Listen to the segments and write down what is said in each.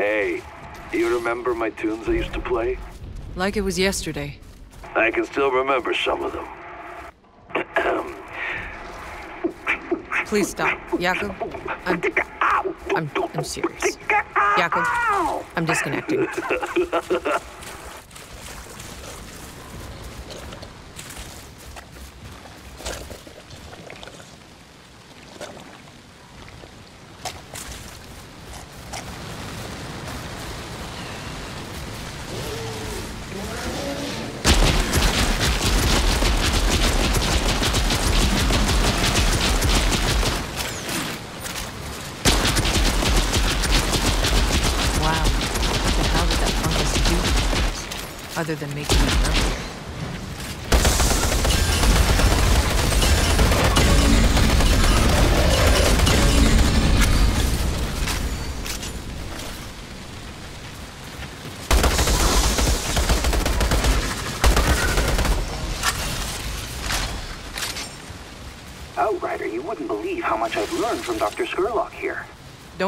Hey, you remember my tunes I used to play? Like it was yesterday. I can still remember some of them. Please stop. Jakub, I'm... I'm, I'm serious. Jakub, I'm disconnecting.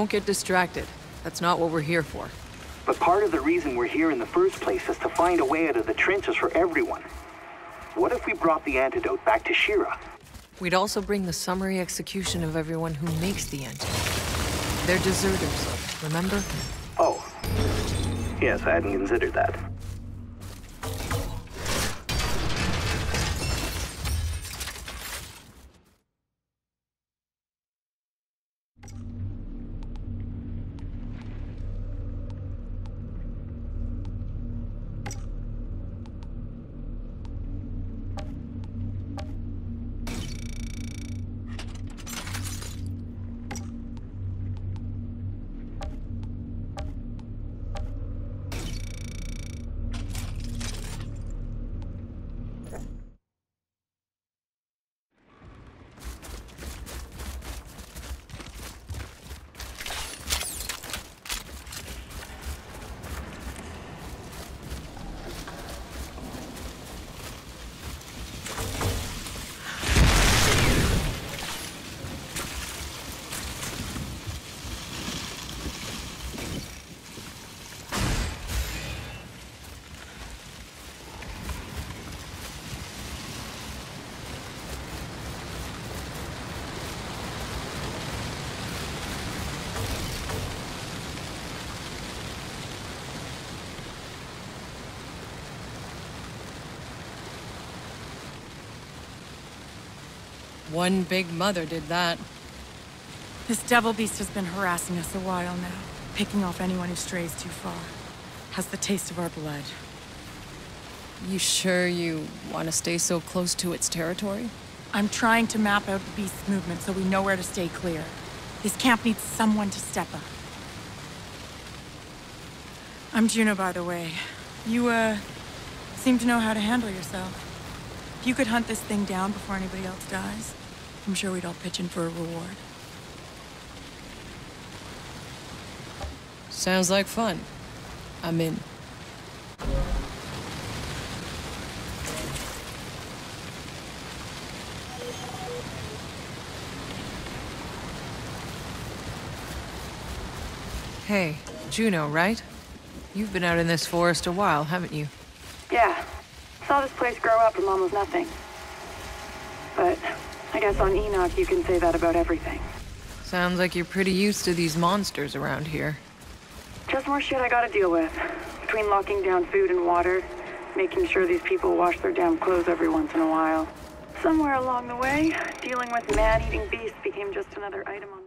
Don't get distracted. That's not what we're here for. But part of the reason we're here in the first place is to find a way out of the trenches for everyone. What if we brought the antidote back to Shira? We'd also bring the summary execution of everyone who makes the antidote. They're deserters, remember? Oh. Yes, I hadn't considered that. One big mother did that. This devil beast has been harassing us a while now, picking off anyone who strays too far. Has the taste of our blood. You sure you want to stay so close to its territory? I'm trying to map out the beast's movement so we know where to stay clear. This camp needs someone to step up. I'm Juno, by the way. You, uh, seem to know how to handle yourself. If you could hunt this thing down before anybody else dies, I'm sure we'd all pitch in for a reward. Sounds like fun. I'm in. Hey, Juno, right? You've been out in this forest a while, haven't you? Yeah. Saw this place grow up from almost nothing. But I guess on Enoch you can say that about everything. Sounds like you're pretty used to these monsters around here. Just more shit I gotta deal with. Between locking down food and water, making sure these people wash their damn clothes every once in a while. Somewhere along the way, dealing with man-eating beasts became just another item on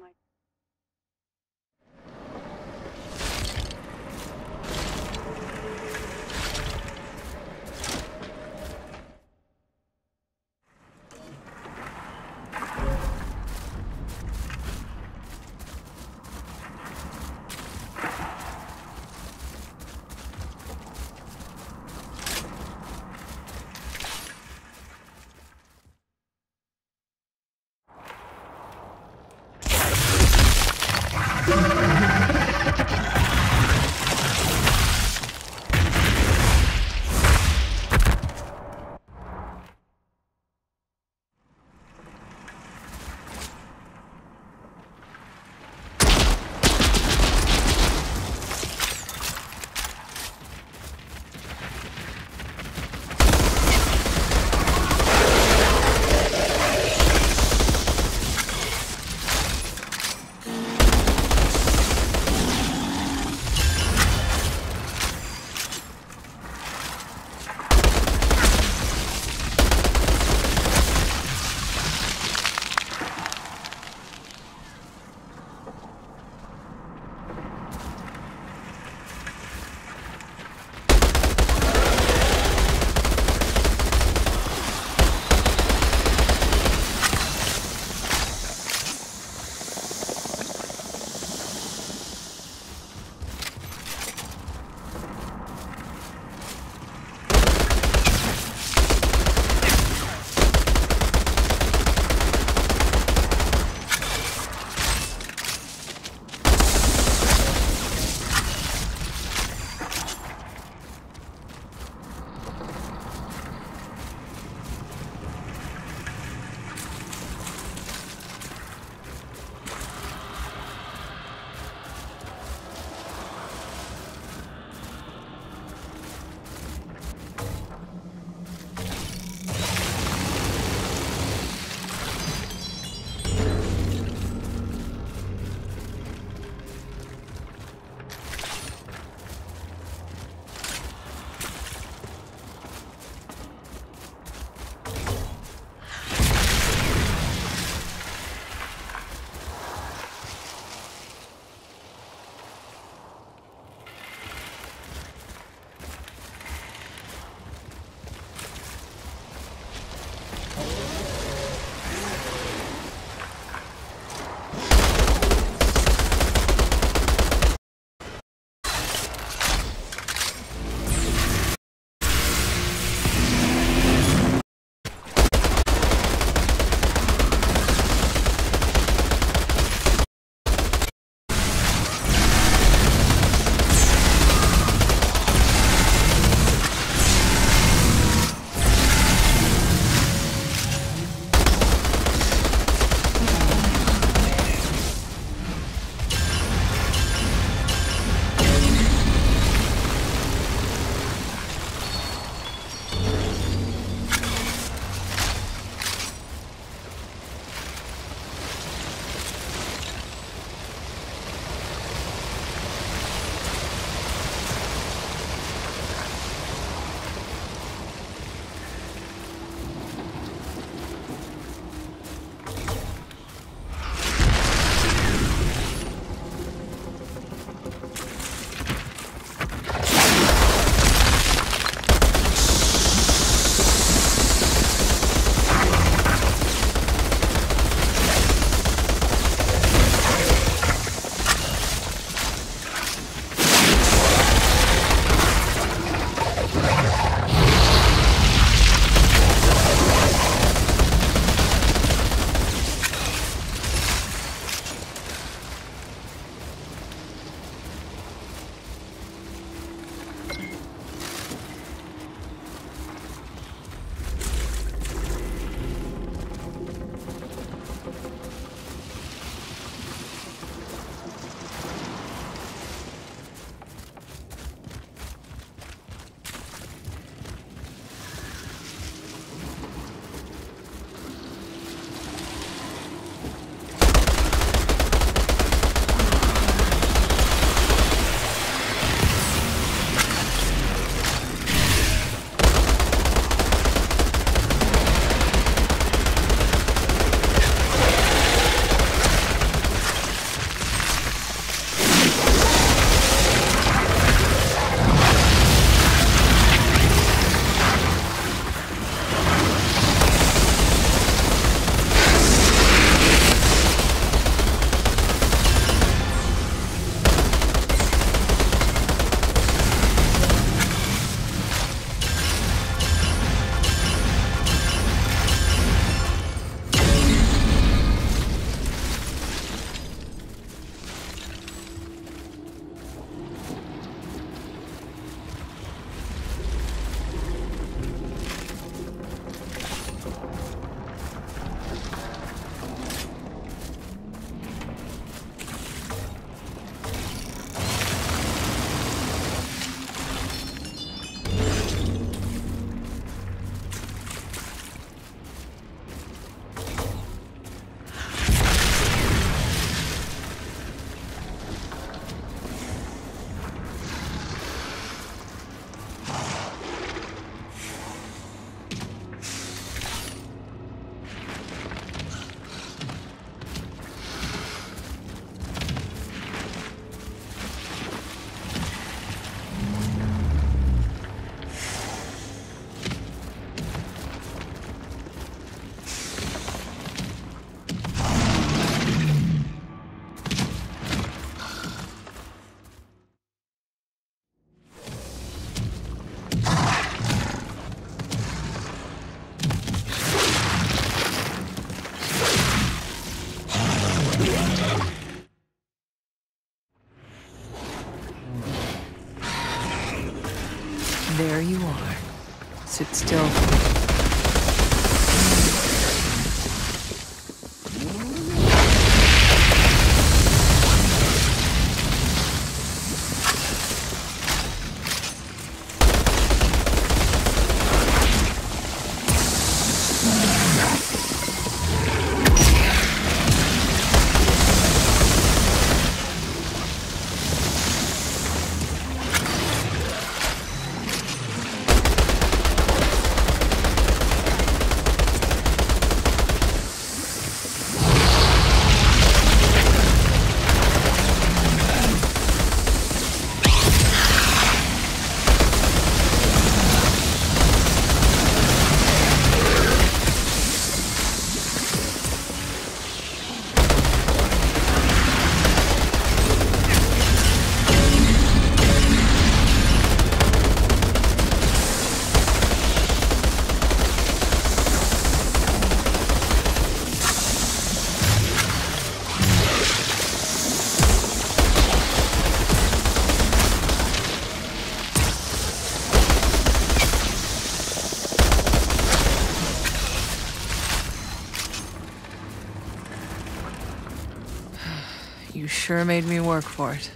sure made me work for it.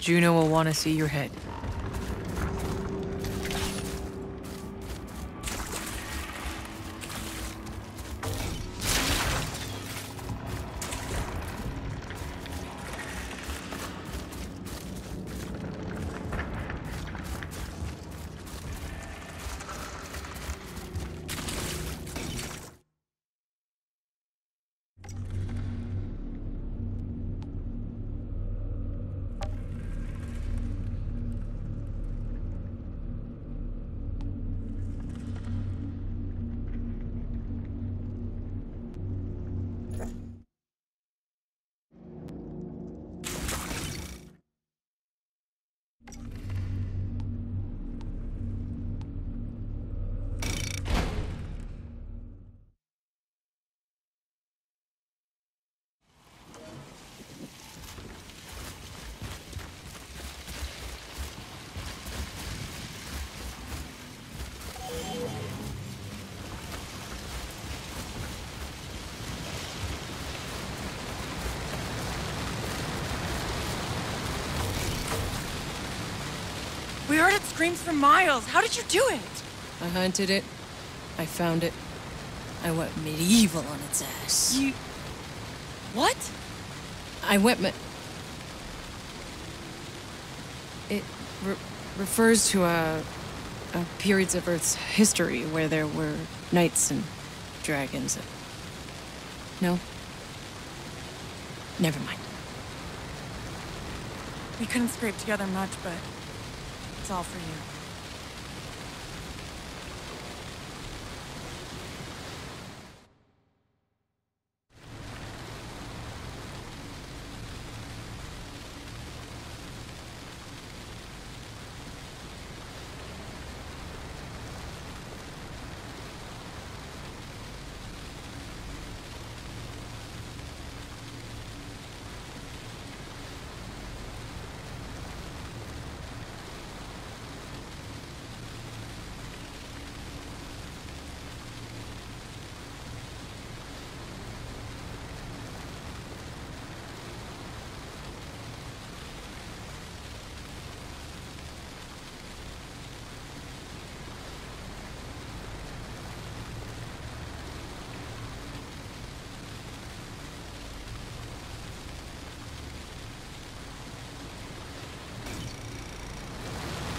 Juno will want to see your head. For miles. How did you do it? I hunted it. I found it. I went medieval on its ass. You. What? I went me- It re- refers to a, a periods of Earth's history where there were knights and dragons. No? Never mind. We couldn't scrape together much, but it's all for you.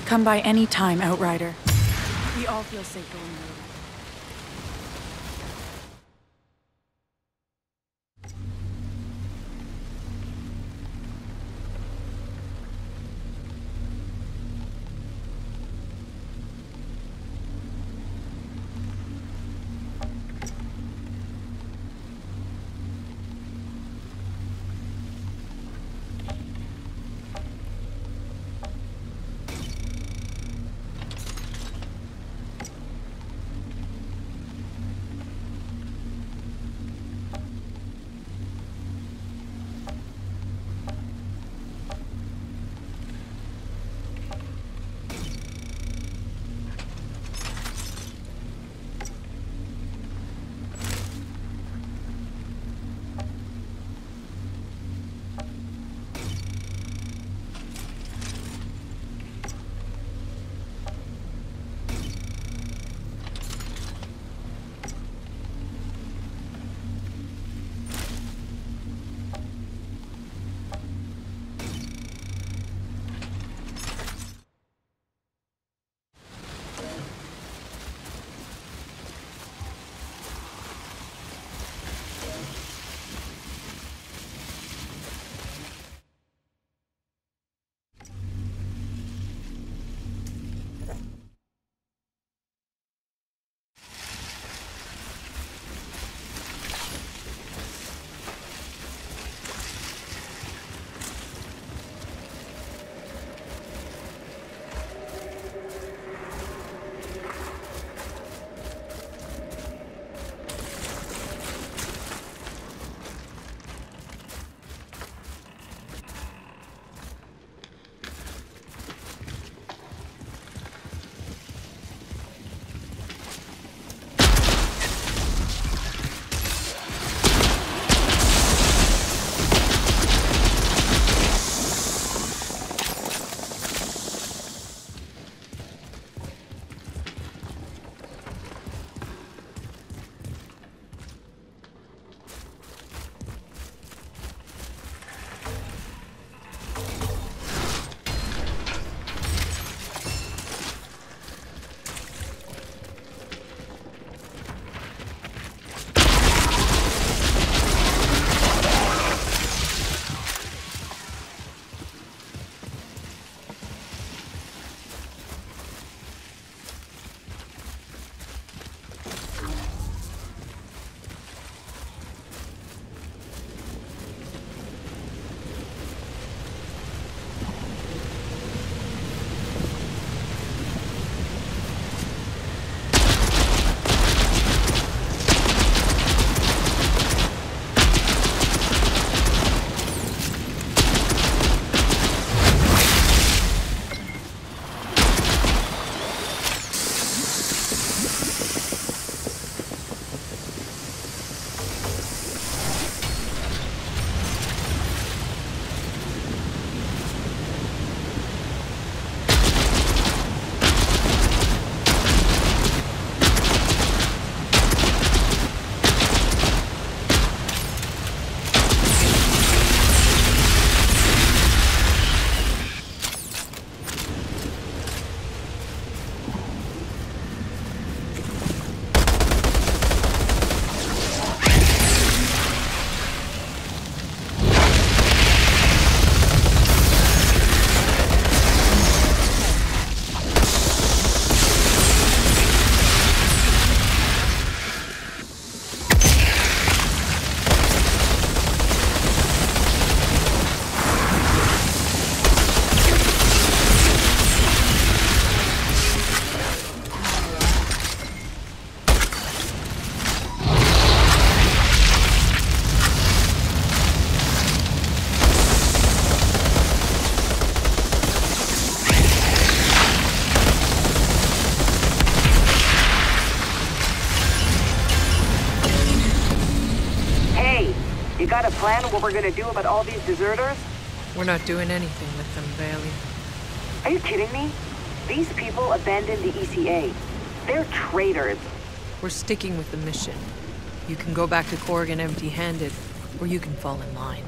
Come by any time, Outrider. We all feel safer when we're alone. plan what we're gonna do about all these deserters? We're not doing anything with them, Bailey. Are you kidding me? These people abandoned the ECA. They're traitors. We're sticking with the mission. You can go back to Corrigan empty-handed, or you can fall in line.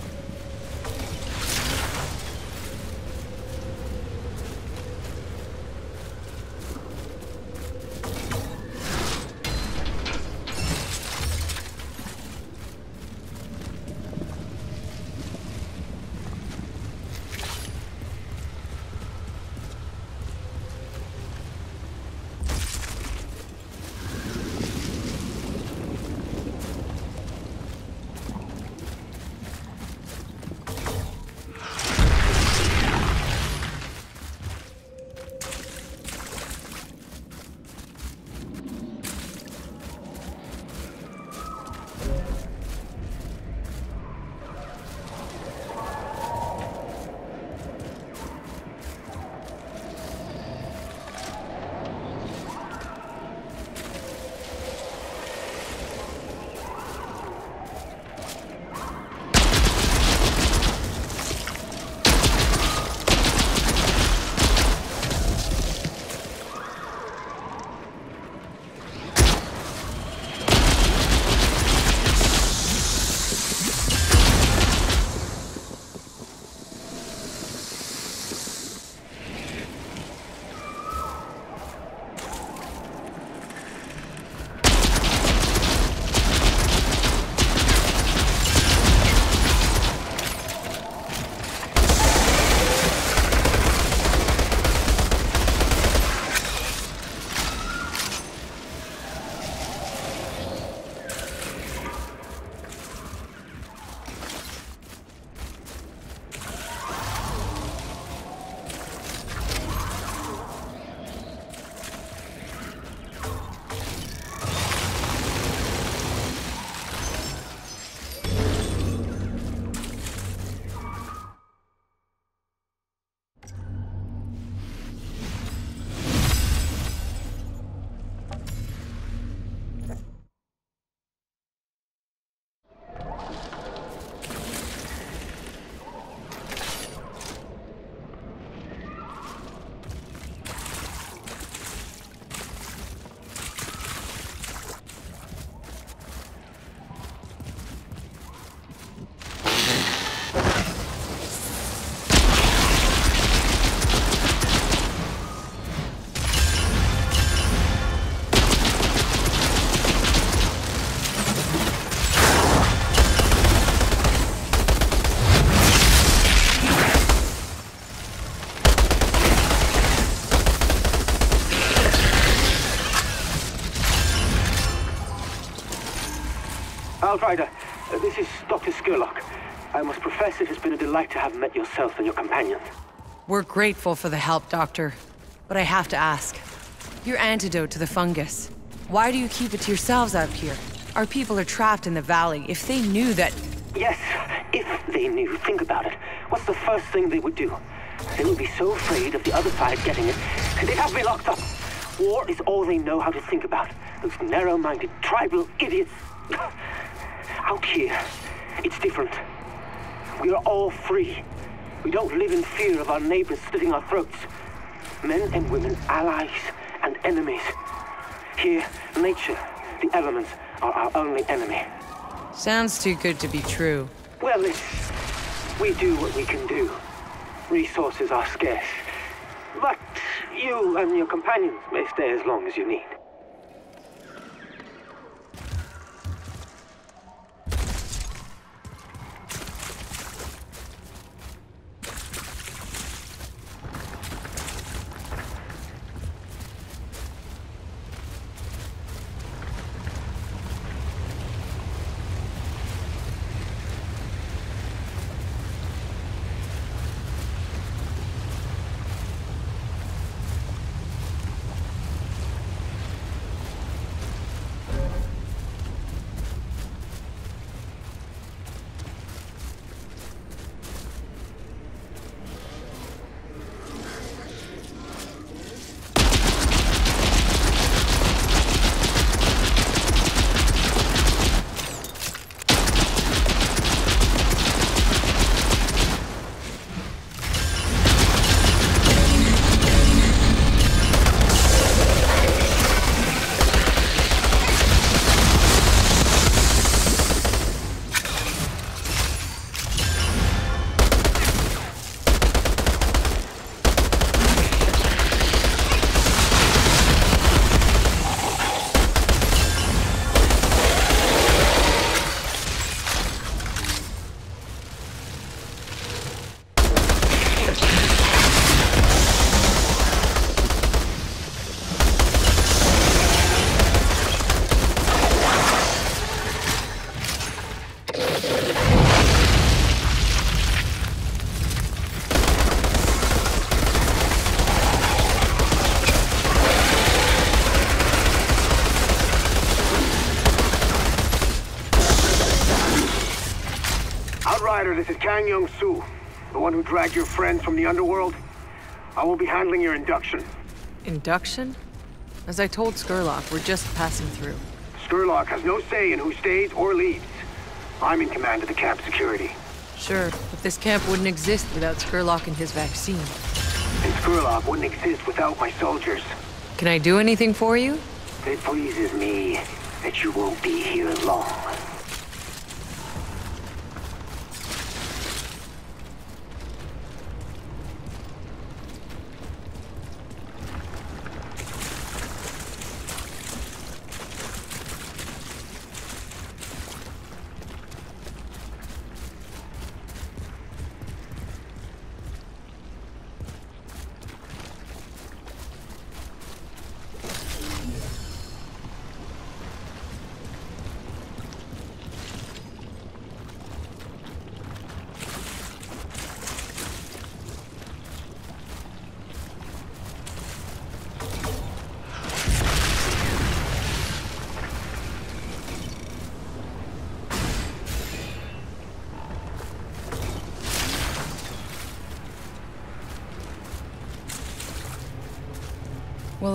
Dr. Skurlock. I must profess it has been a delight to have met yourself and your companions. We're grateful for the help, Doctor. But I have to ask. Your antidote to the fungus. Why do you keep it to yourselves out here? Our people are trapped in the valley. If they knew that... Yes, if they knew. Think about it. What's the first thing they would do? They would be so afraid of the other side getting it, And they'd have me locked up. War is all they know how to think about. Those narrow-minded, tribal idiots. Out here, it's different. We are all free. We don't live in fear of our neighbors slitting our throats. Men and women, allies and enemies. Here, nature, the elements, are our only enemy. Sounds too good to be true. Well, it's... We do what we can do. Resources are scarce. But you and your companions may stay as long as you need. Kang Young Soo, the one who dragged your friends from the underworld. I will be handling your induction. Induction? As I told Skurlock, we're just passing through. Skurlock has no say in who stays or leaves. I'm in command of the camp security. Sure, but this camp wouldn't exist without Skurlock and his vaccine. And Skurlock wouldn't exist without my soldiers. Can I do anything for you? It pleases me that you won't be here long.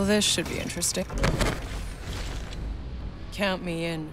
This should be interesting. Count me in.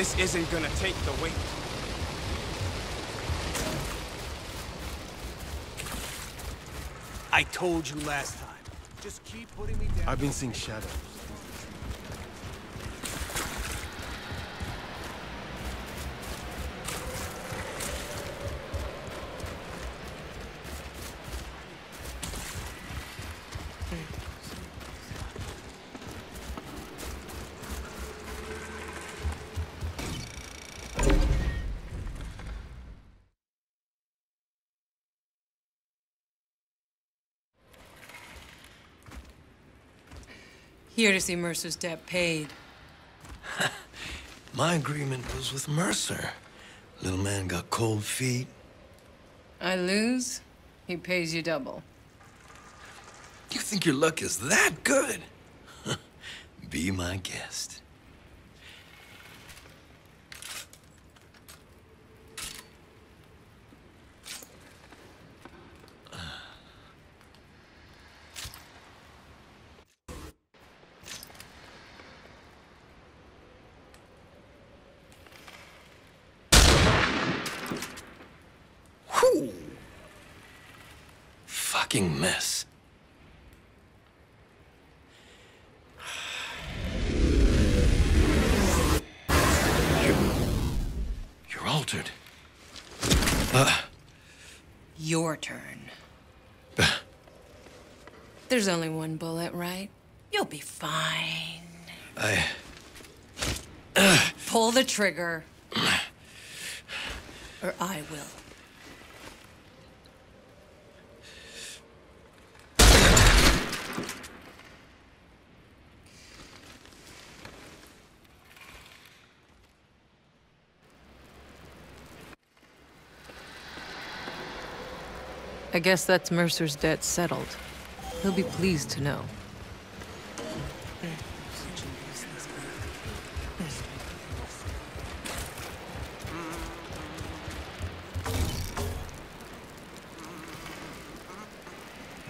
This isn't gonna take the weight. I told you last time. Just keep putting me down. I've been seeing shadows. Here to see Mercer's debt paid. My agreement was with Mercer. Little man got cold feet. I lose, he pays you double. You think your luck is that good? Be my guest. Whew. Fucking mess. You're, you're altered. Uh, Your turn. There's only one bullet, right? You'll be fine. I. Pull the trigger. or I will. I guess that's Mercer's debt settled. He'll be pleased to know.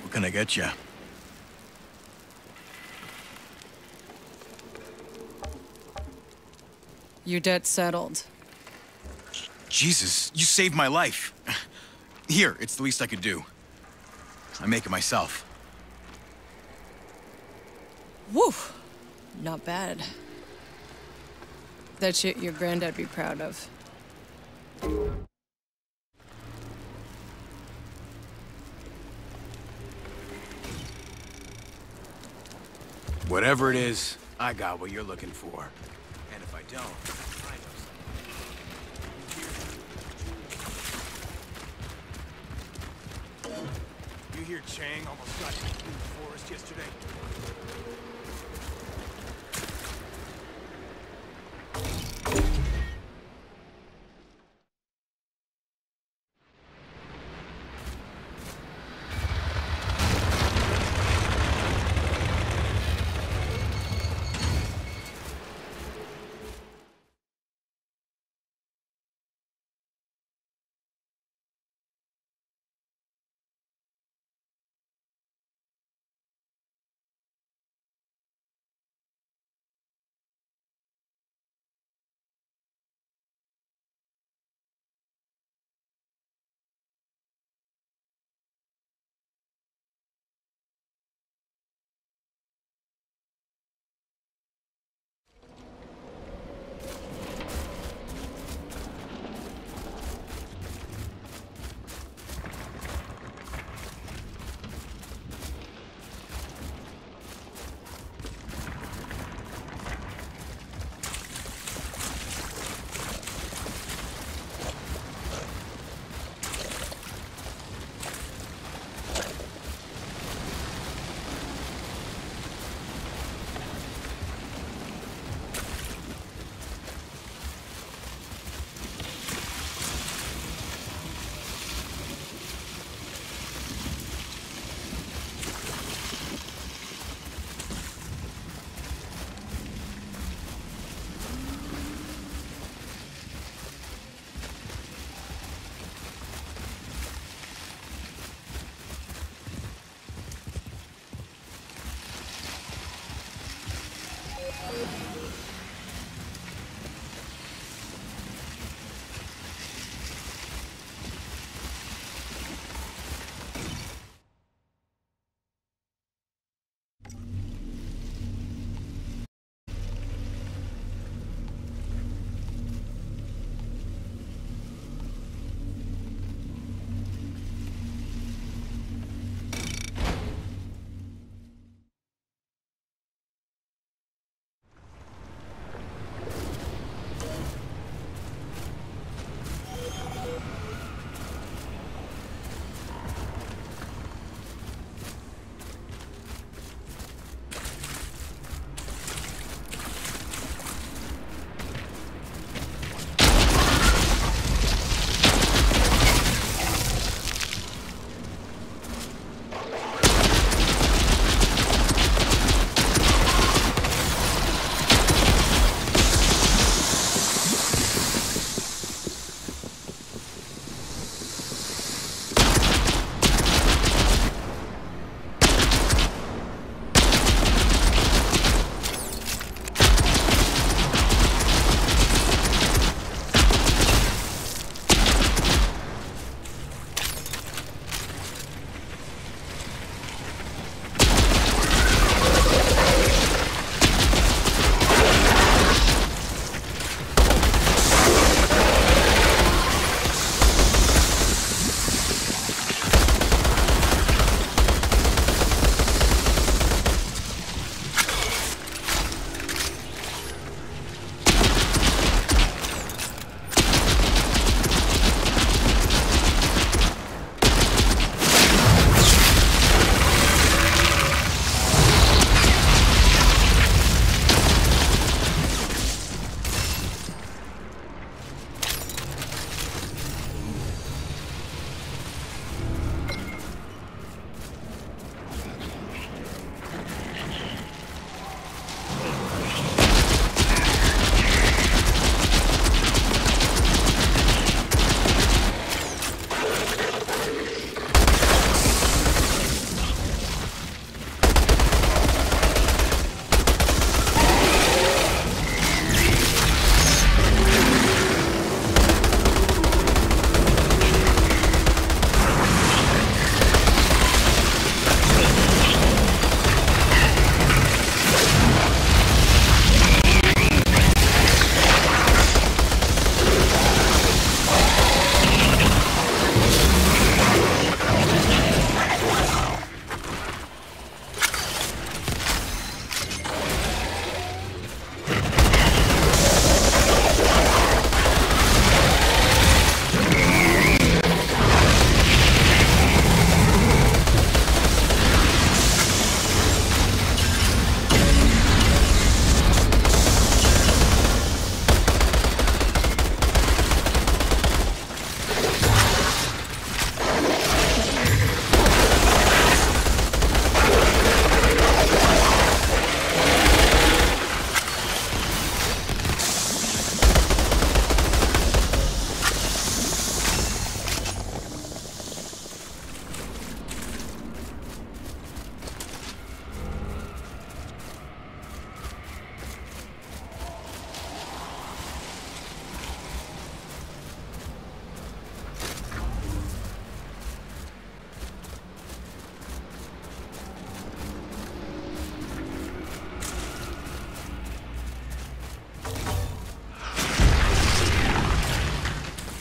What can I get you? Your debt's settled. Jesus, you saved my life. Here, it's the least I could do. I make it myself. Woo! Not bad. That shit your granddad'd be proud of. Whatever it is, I got what you're looking for. And if I don't, You hear Chang almost got in the forest yesterday?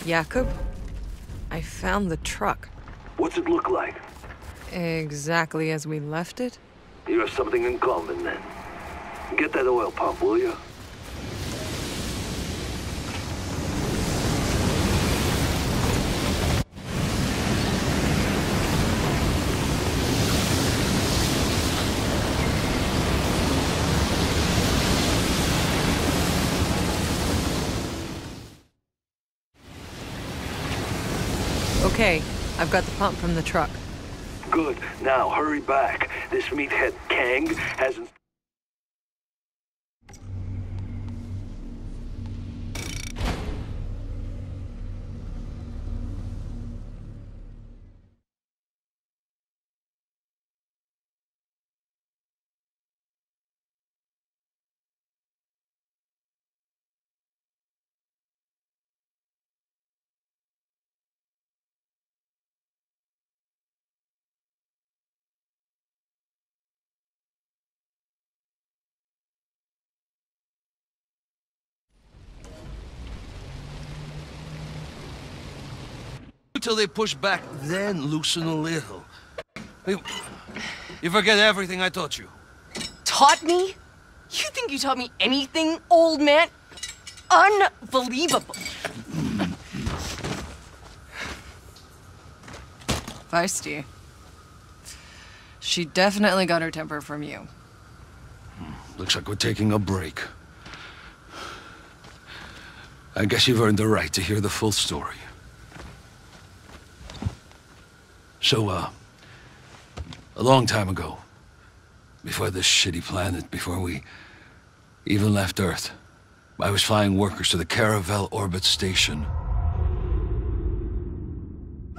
Jakub, I found the truck. What's it look like? Exactly as we left it? You have something in common then. Get that oil pump, will you? I've got the pump from the truck. Good. Now, hurry back. This meathead Kang hasn't... Till they push back, then loosen a little. You, you forget everything I taught you. Taught me? You think you taught me anything, old man? Unbelievable. Feisty. She definitely got her temper from you. Looks like we're taking a break. I guess you've earned the right to hear the full story. So, uh, a long time ago, before this shitty planet, before we even left Earth, I was flying workers to the Caravel Orbit Station.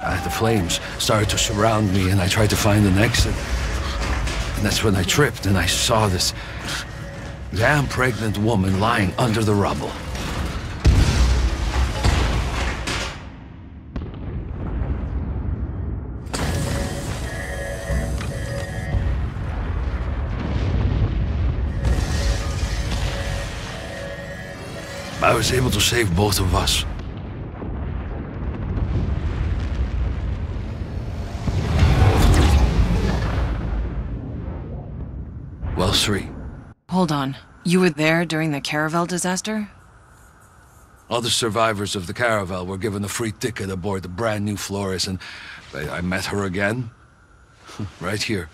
Uh, the flames started to surround me, and I tried to find an exit. And that's when I tripped, and I saw this damn pregnant woman lying under the rubble. I was able to save both of us. Well, Sri, Hold on. You were there during the Caravel disaster? all the survivors of the Caravel were given a free ticket aboard the brand new Flores, and I, I met her again. right here,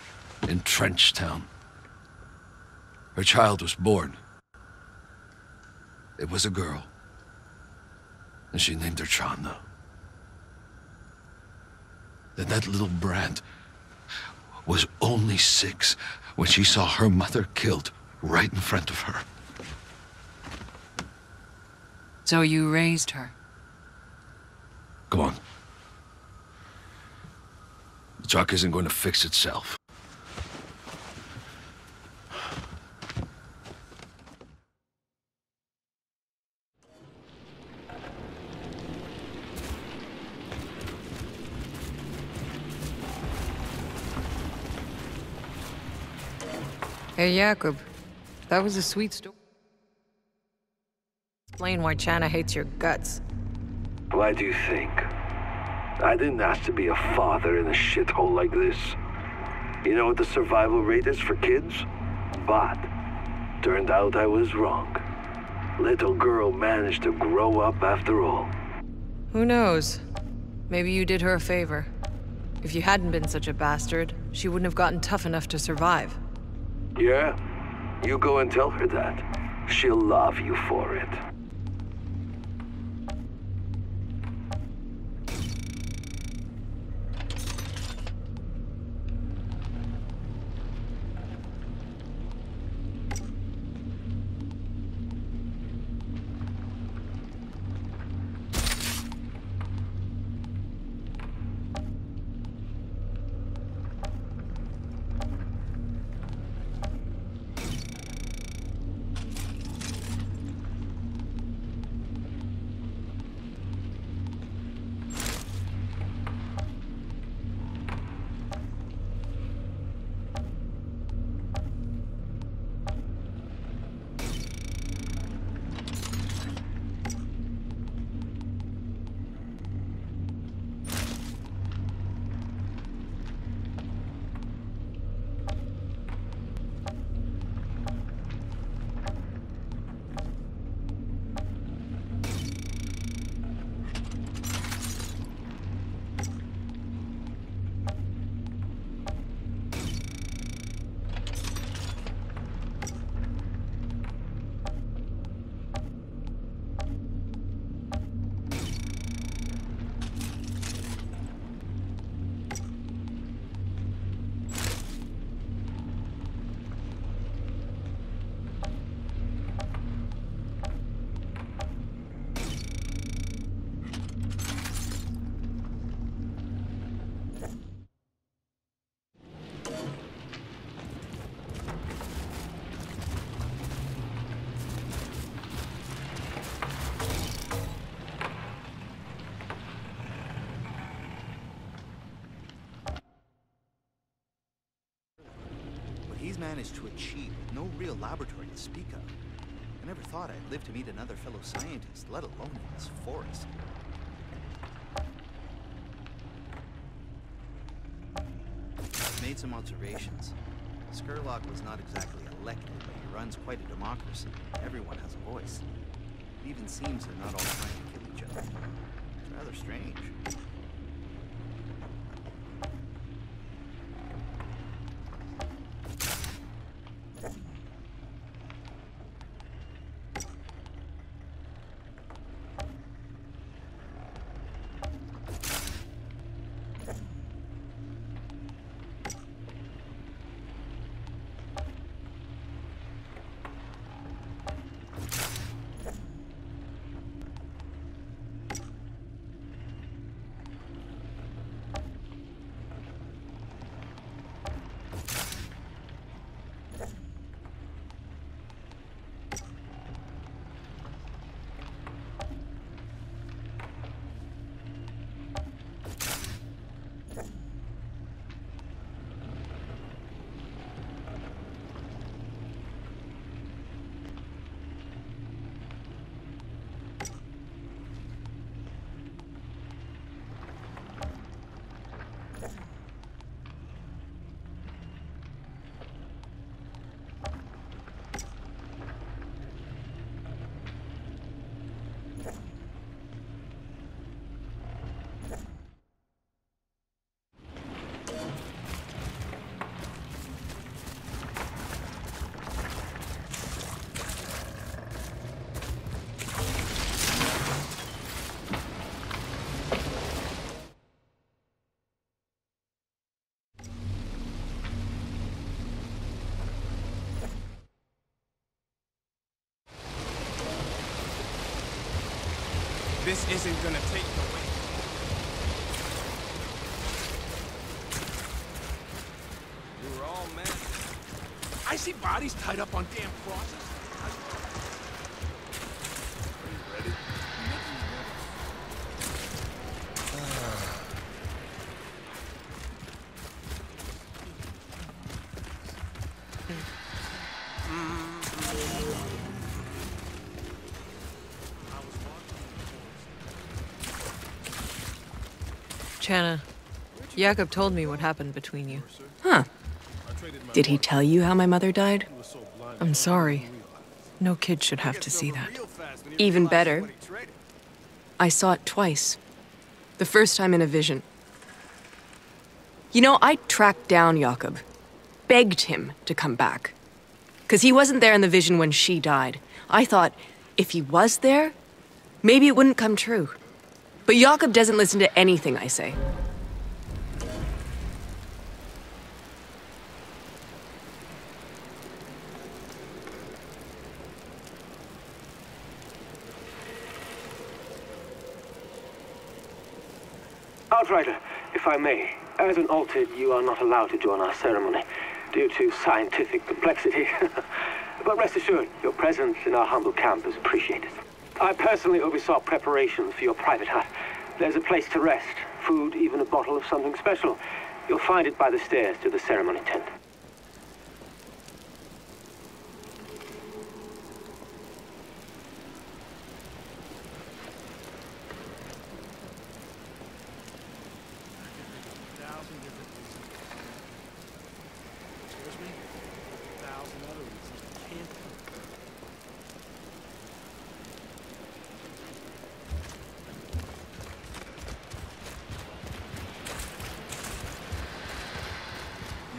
in Trenchtown. Her child was born. It was a girl. And she named her Channa. And that little brat was only six when she saw her mother killed right in front of her. So you raised her? Come on. The truck isn't going to fix itself. Hey, Jakub. That was a sweet story. Explain why Channa hates your guts. Why do you think? I didn't ask to be a father in a shithole like this. You know what the survival rate is for kids? But turned out I was wrong. Little girl managed to grow up after all. Who knows? Maybe you did her a favor. If you hadn't been such a bastard, she wouldn't have gotten tough enough to survive. Yeah? You go and tell her that. She'll love you for it. He's managed to achieve no real laboratory to speak of. I never thought I'd live to meet another fellow scientist, let alone in this forest. I've made some observations. Skurlock was not exactly elected, but he runs quite a democracy. Everyone has a voice. It even seems they're not all trying to kill each other. It's rather strange. This isn't gonna take the weight. We were all men. I see bodies tied up on damn crosses. Channa, Jakub told me what happened between you. Huh. Did he tell you how my mother died? I'm sorry. No kid should have to see that. Even better. I saw it twice. The first time in a vision. You know, I tracked down Jakub, begged him to come back. Because he wasn't there in the vision when she died. I thought, if he was there, maybe it wouldn't come true. But Jakub doesn't listen to anything I say. Outrider, if I may, as an altered, you are not allowed to join our ceremony due to scientific complexity. but rest assured, your presence in our humble camp is appreciated. I personally oversaw preparations for your private hut. There's a place to rest, food, even a bottle of something special. You'll find it by the stairs to the ceremony tent. thousand different reasons. Scares me. A thousand other reasons can't be.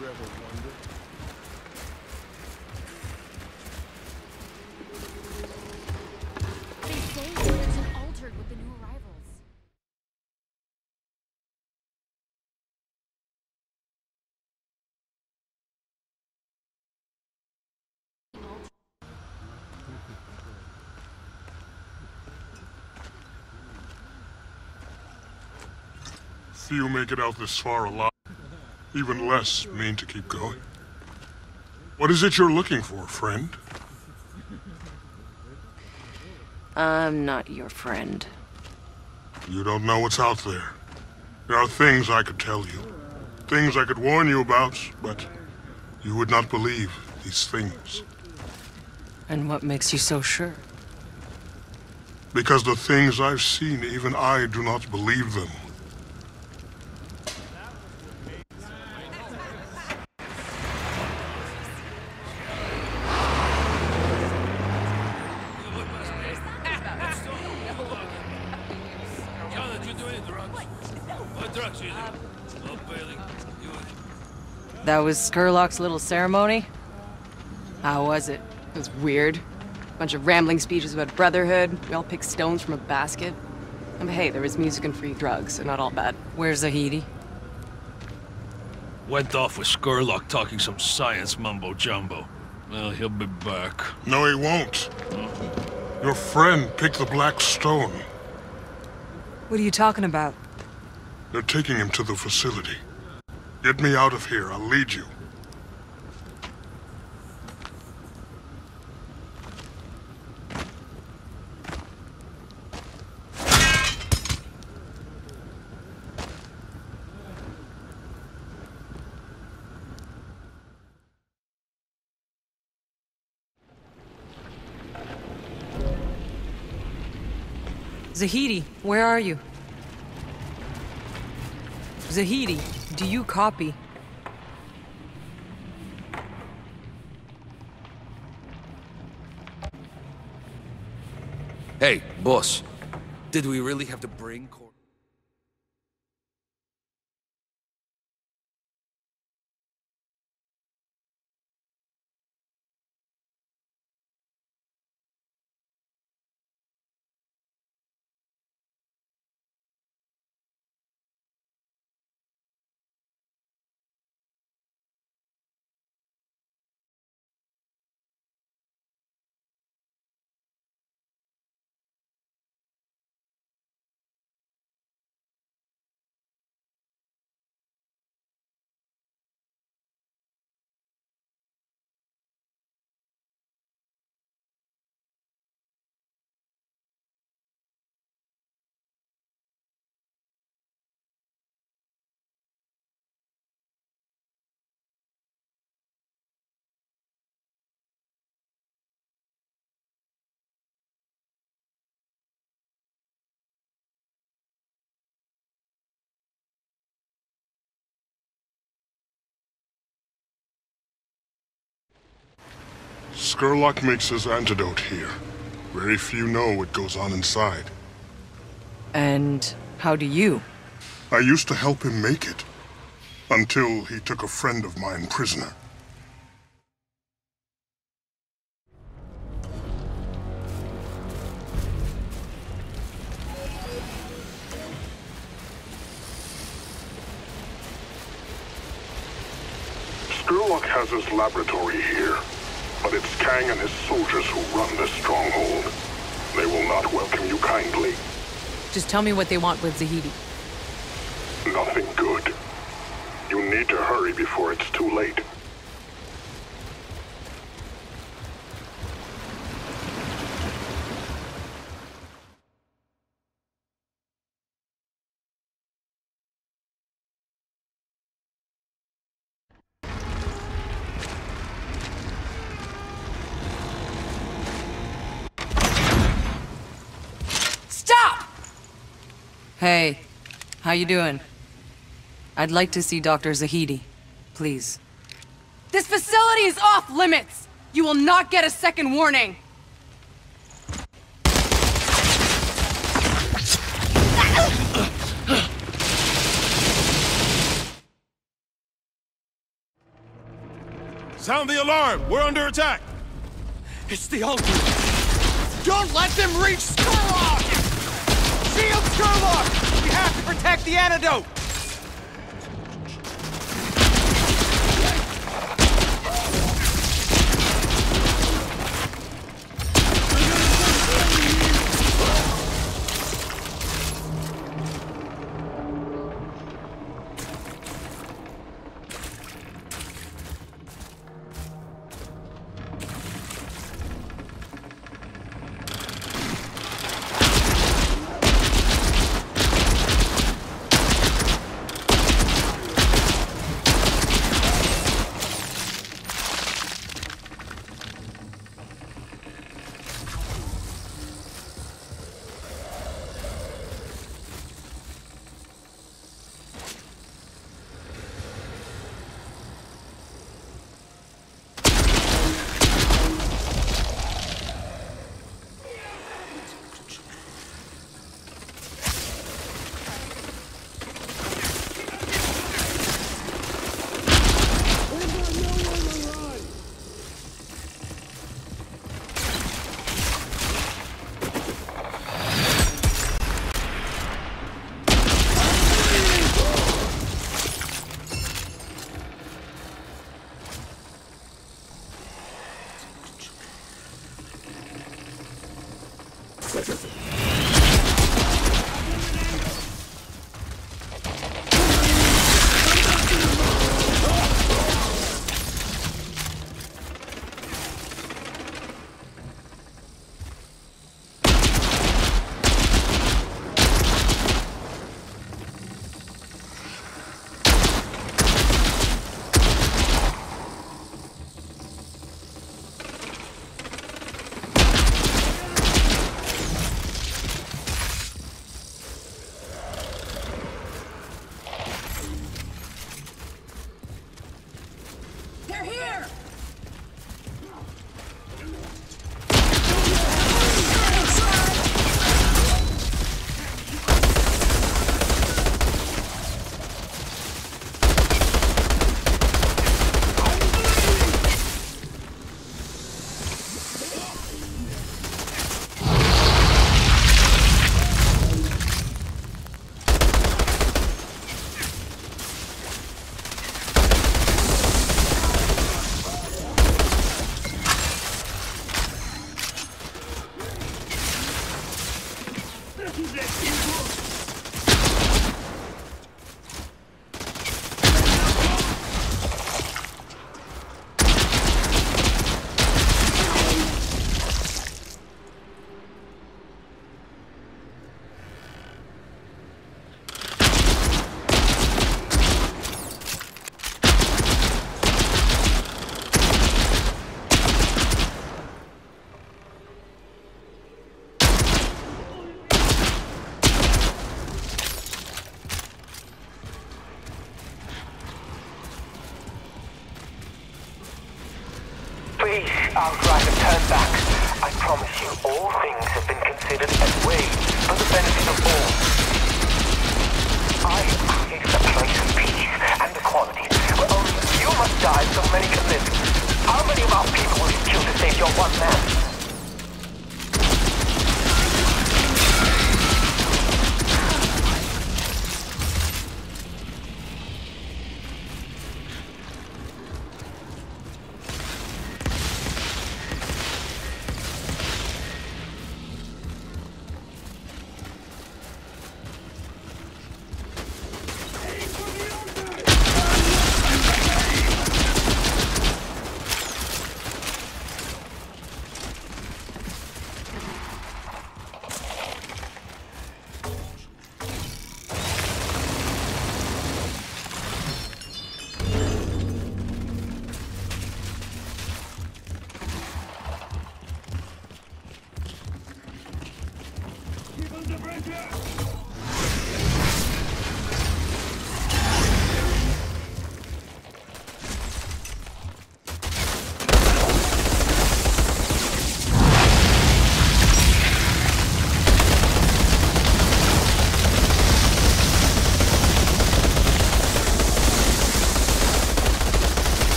You ever wonder? They say there's an altered with the new arrivals. Few make it out this far alive. Even less mean to keep going. What is it you're looking for, friend? I'm not your friend. You don't know what's out there. There are things I could tell you. Things I could warn you about, but you would not believe these things. And what makes you so sure? Because the things I've seen, even I do not believe them. That was Skurlock's little ceremony? How was it? It was weird. Bunch of rambling speeches about brotherhood. We all picked stones from a basket. And hey, there was music and free drugs, so not all bad. Where's Zahedi? Went off with Skurlock talking some science mumbo-jumbo. Well, he'll be back. No, he won't. Your friend picked the black stone. What are you talking about? They're taking him to the facility. Get me out of here. I'll lead you. Zahedi, where are you? Zahedi, do you copy? Hey, boss. Did we really have to bring Skurlock makes his antidote here. Very few know what goes on inside. And how do you? I used to help him make it. Until he took a friend of mine prisoner. Skurlock has his laboratory here. But it's Kang and his soldiers who run this stronghold. They will not welcome you kindly. Just tell me what they want with Zahidi. Nothing good. You need to hurry before it's too late. Stop! Hey, how you doing? I'd like to see Dr. Zahidi, please. This facility is off limits! You will not get a second warning! Sound the alarm! We're under attack! It's the Ultimate! Don't let them reach Skurlock! We have to protect the antidote!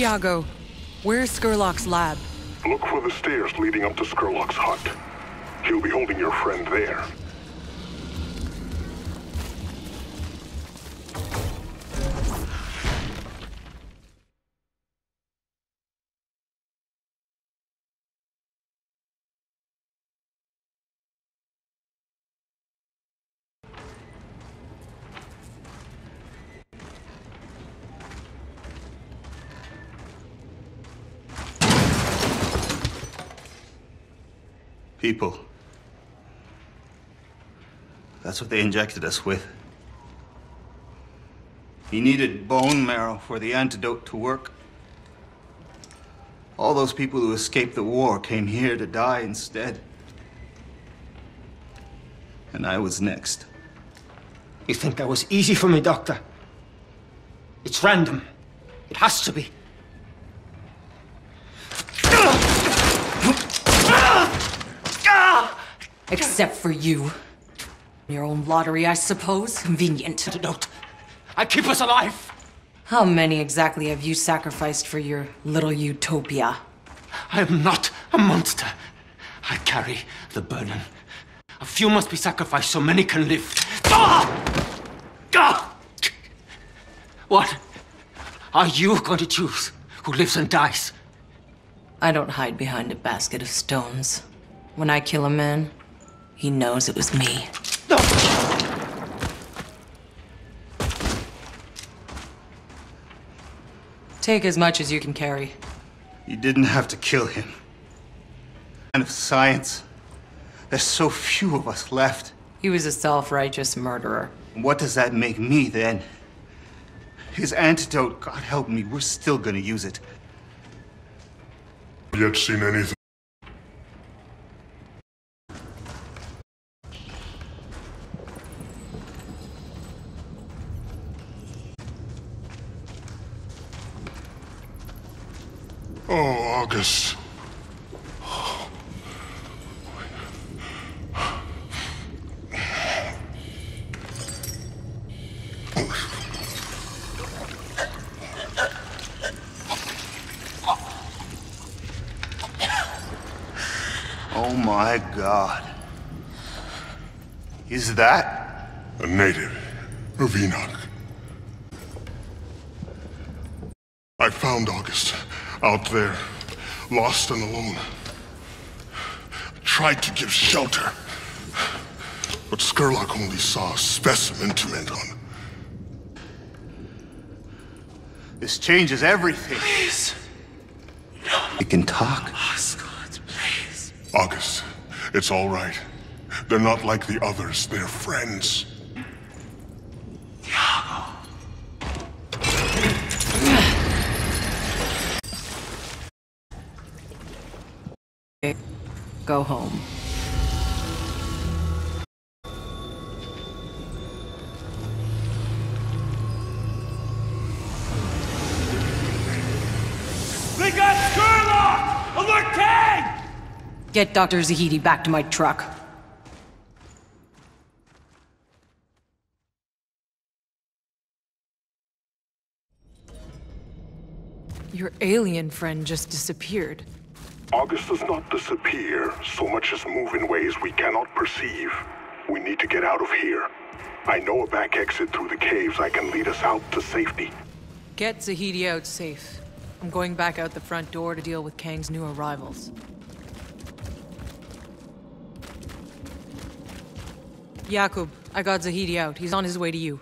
Tiago, where's Skurlock's lab? Look for the stairs leading up to Skurlock's hut. He'll be holding your friend there. people. That's what they injected us with. He needed bone marrow for the antidote to work. All those people who escaped the war came here to die instead. And I was next. You think that was easy for me, Doctor? It's random. It has to be. Except for you. Your own lottery, I suppose. Convenient. Don't. I keep us alive. How many exactly have you sacrificed for your little utopia? I am not a monster. I carry the burden. A few must be sacrificed so many can live. Ah! Ah! What are you going to choose? Who lives and dies? I don't hide behind a basket of stones. When I kill a man, he knows it was me. No! Take as much as you can carry. You didn't have to kill him. And of science. There's so few of us left. He was a self-righteous murderer. What does that make me then? His antidote, God help me, we're still gonna use it. Yet seen anything? Oh, August. Oh my God. Is that? A native of Enoch. I found August out there, lost and alone. Tried to give shelter, but Skurlock only saw a specimen to mend on. This changes everything. Please. No. We can talk. Osgood, please. August, it's all right. They're not like the others. They're friends. Go home. They got Skurlock! Alert Kang! Get Dr. Zahidi back to my truck. Your alien friend just disappeared. August does not disappear, so much as move in ways we cannot perceive. We need to get out of here. I know a back exit through the caves I can lead us out to safety. Get Zahidi out safe. I'm going back out the front door to deal with Kang's new arrivals. Jakub, I got Zahidi out. He's on his way to you.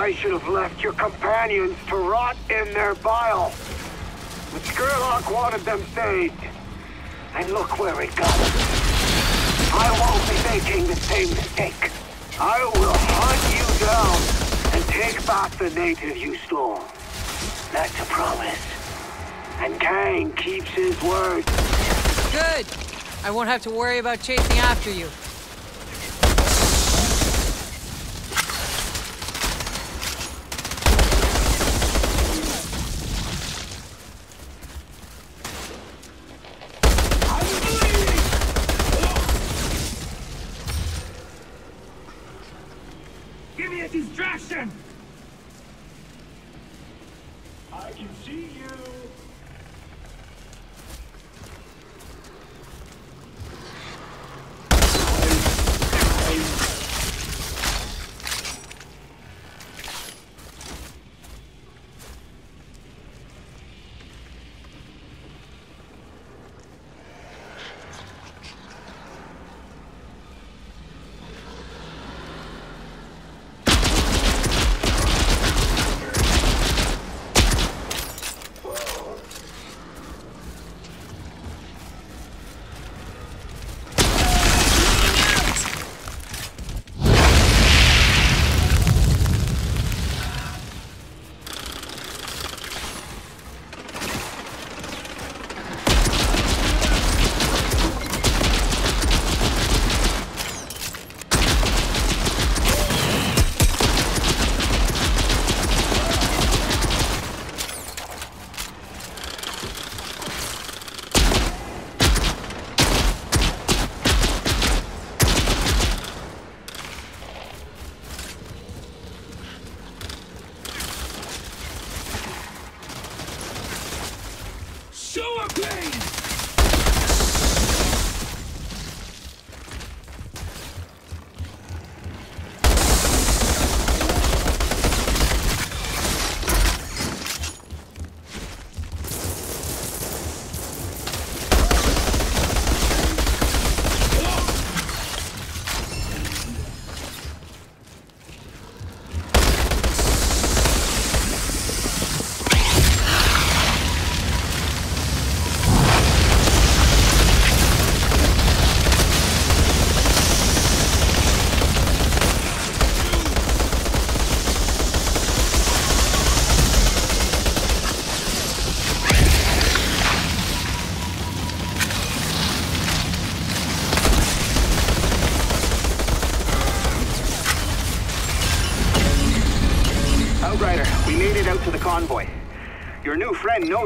I should have left your companions to rot in their bile. But Skurlock wanted them saved. And look where it got. I won't be making the same mistake. I will hunt you down and take back the native you stole. That's a promise. And Kang keeps his word. Good. I won't have to worry about chasing after you.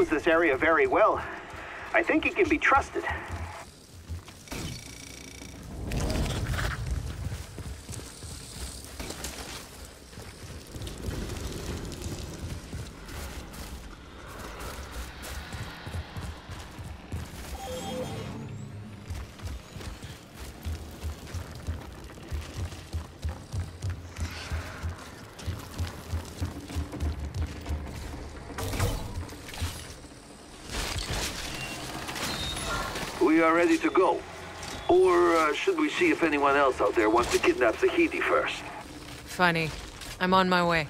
Knows this area very well. I think he can be trusted. Else out there wants to kidnap Zahidi first? Funny. I'm on my way.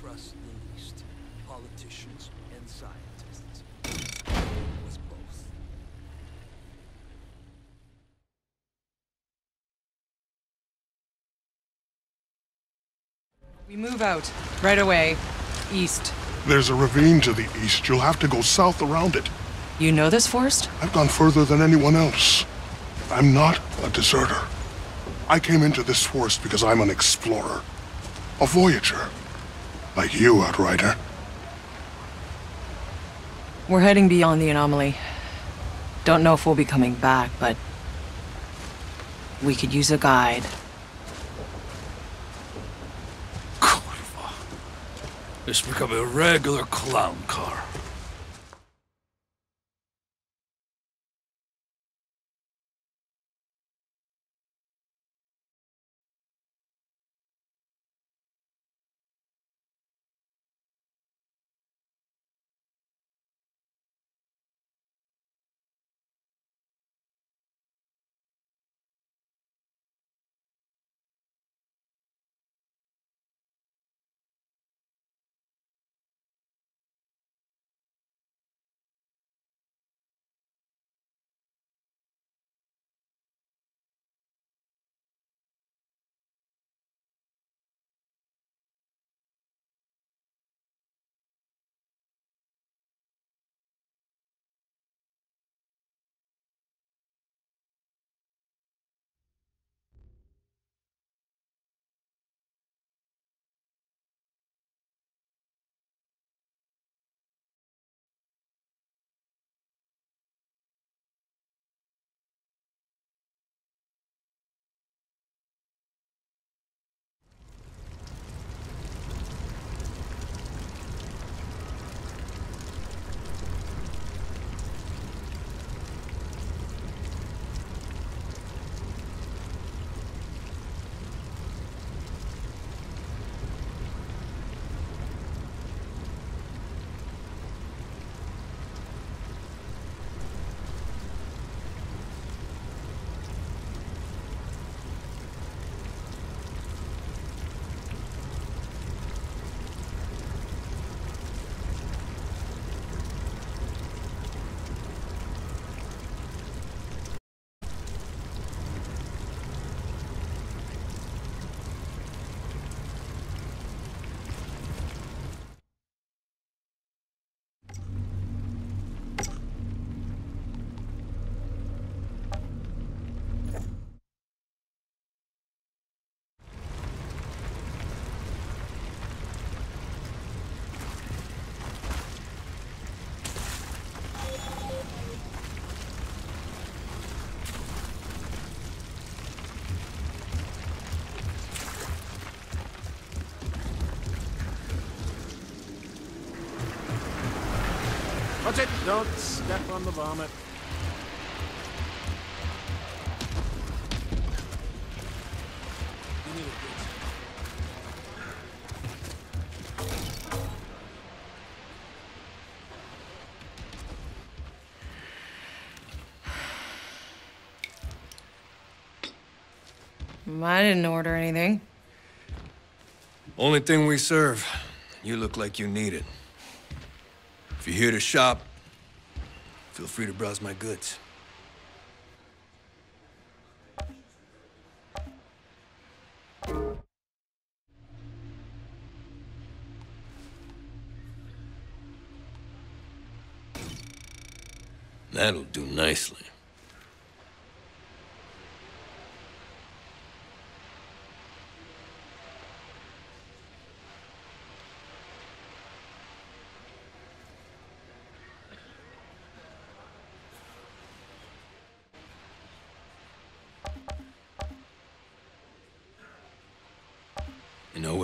Trust the East. Politicians and scientists. Was both. We move out. Right away. East. There's a ravine to the east. You'll have to go south around it. You know this forest? I've gone further than anyone else. I'm not a deserter. I came into this forest because I'm an explorer. A voyager. Like you, Outrider. We're heading beyond the anomaly. Don't know if we'll be coming back, but... We could use a guide. It's become a regular clown car. Don't step on the vomit. You need a bit. I didn't order anything. Only thing we serve. You look like you need it. If you're here to shop, feel free to browse my goods. That'll do nicely.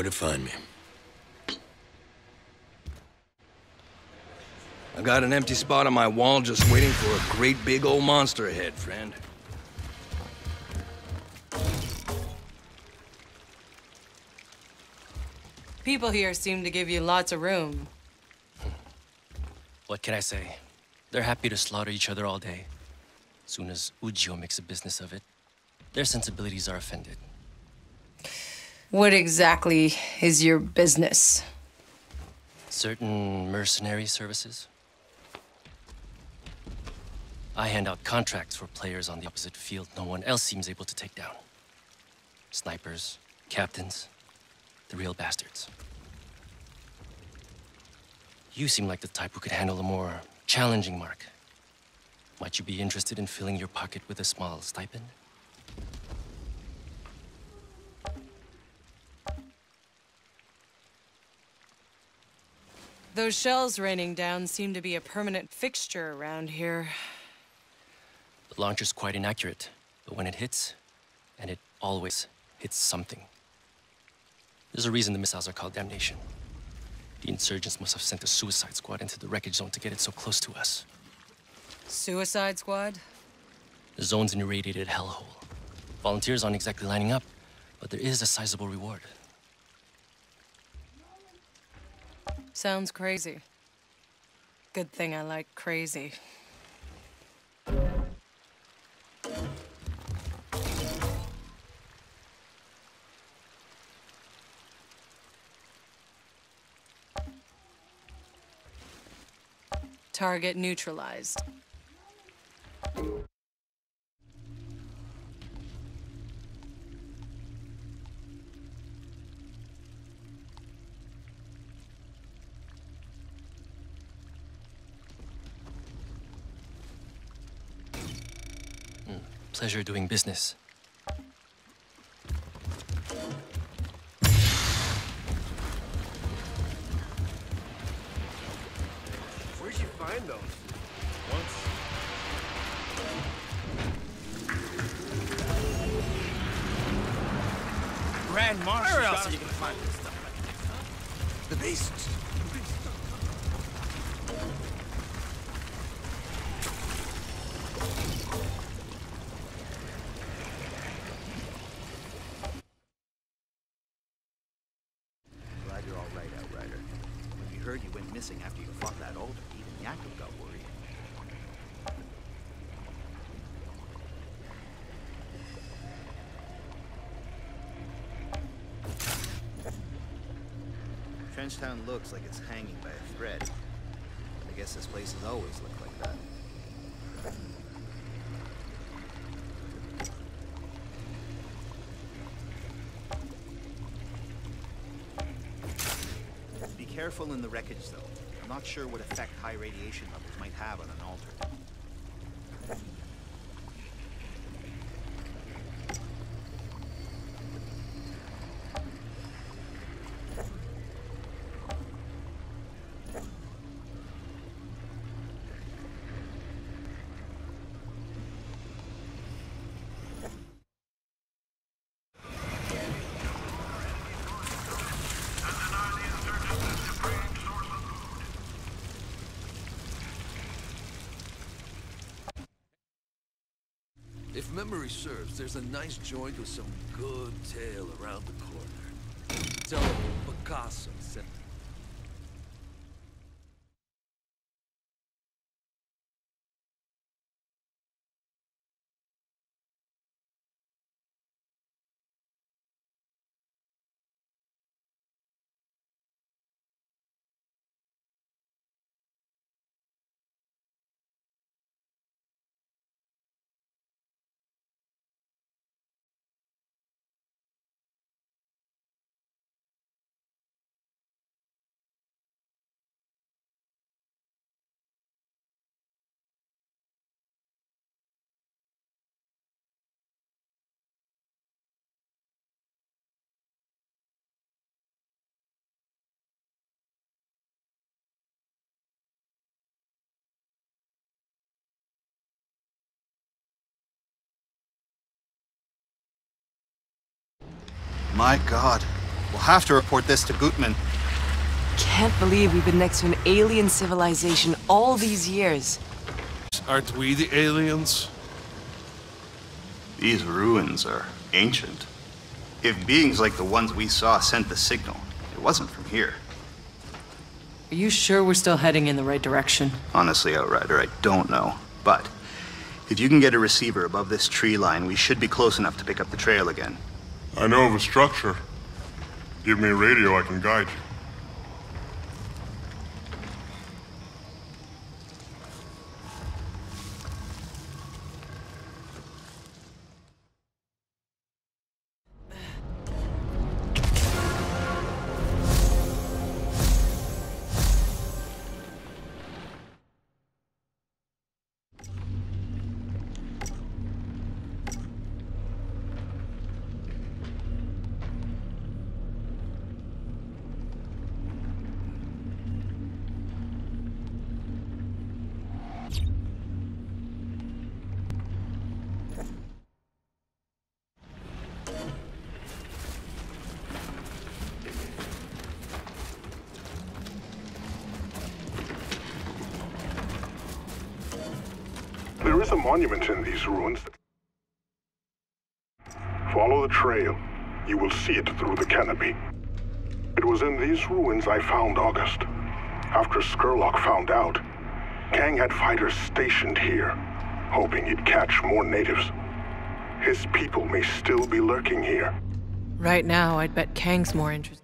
Where to find me. I got an empty spot on my wall just waiting for a great big old monster ahead, friend. People here seem to give you lots of room. What can I say? They're happy to slaughter each other all day. Soon as Ujio makes a business of it, their sensibilities are offended. What exactly is your business? Certain mercenary services. I hand out contracts for players on the opposite field no one else seems able to take down. Snipers, captains, the real bastards. You seem like the type who could handle a more challenging mark. Might you be interested in filling your pocket with a small stipend? Those shells raining down seem to be a permanent fixture around here. The launcher's quite inaccurate, but when it hits, and it always hits something. There's a reason the missiles are called Damnation. The insurgents must have sent a suicide squad into the wreckage zone to get it so close to us. Suicide Squad? The zone's an irradiated hellhole. Volunteers aren't exactly lining up, but there is a sizable reward. Sounds crazy. Good thing I like crazy. Target neutralized. Pleasure doing business. Where'd you find those? Once. Grand Marshal. Where else are you gonna find this stuff? The beasts. Trenchtown looks like it's hanging by a thread. I guess this place has always looked like that. Be careful in the wreckage, though. I'm not sure what effect high radiation levels might have on an memory serves, there's a nice joint with some good tail around the corner. Tell Picasso sent My god. We'll have to report this to Gutman. Can't believe we've been next to an alien civilization all these years. Aren't we the aliens? These ruins are ancient. If beings like the ones we saw sent the signal, it wasn't from here. Are you sure we're still heading in the right direction? Honestly, Outrider, I don't know. But if you can get a receiver above this tree line, we should be close enough to pick up the trail again. I know of a structure. Give me a radio, I can guide you. In these ruins. Follow the trail. You will see it through the canopy. It was in these ruins I found August. After Skurlock found out, Kang had fighters stationed here, hoping he'd catch more natives. His people may still be lurking here. Right now, I'd bet Kang's more interested.